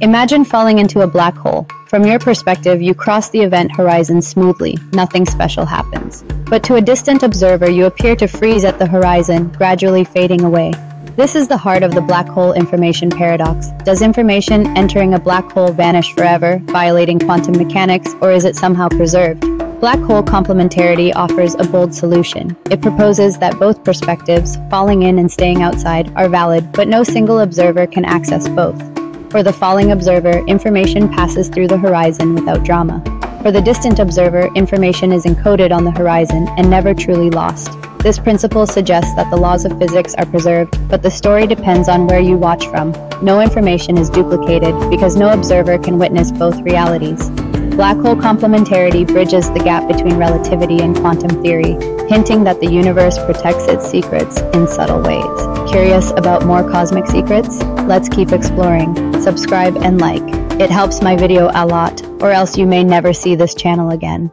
Imagine falling into a black hole. From your perspective, you cross the event horizon smoothly, nothing special happens. But to a distant observer, you appear to freeze at the horizon, gradually fading away. This is the heart of the black hole information paradox. Does information entering a black hole vanish forever, violating quantum mechanics, or is it somehow preserved? Black hole complementarity offers a bold solution. It proposes that both perspectives, falling in and staying outside, are valid, but no single observer can access both. For the falling observer, information passes through the horizon without drama. For the distant observer, information is encoded on the horizon and never truly lost. This principle suggests that the laws of physics are preserved, but the story depends on where you watch from. No information is duplicated because no observer can witness both realities. Black hole complementarity bridges the gap between relativity and quantum theory, hinting that the universe protects its secrets in subtle ways. Curious about more cosmic secrets? Let's keep exploring. Subscribe and like. It helps my video a lot, or else you may never see this channel again.